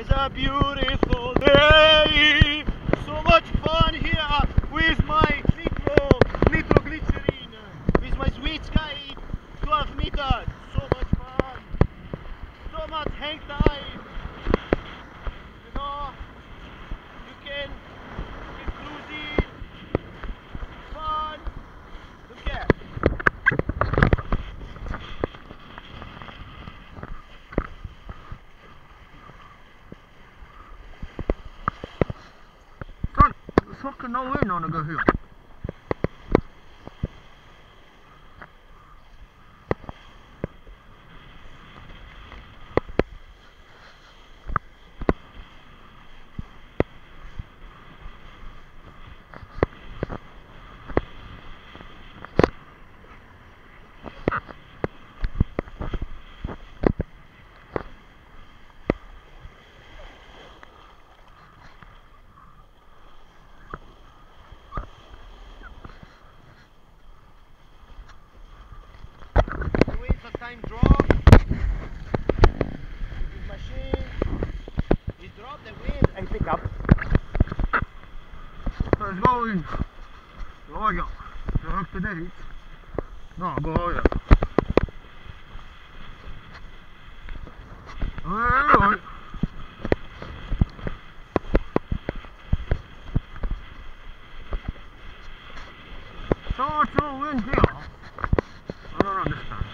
is a beautiful day. So much fun here with my nitro, nitroglycerin, with my sweet sky 12 meters. So much fun. So much hang time. was hochgenau hin an gehört. him drop. With his machine. He drop the wind and pick up. Rozwałuj! Logo! Trochę przydelit. No, bo ja. Oj, oj. So, so, wind. I don't understand.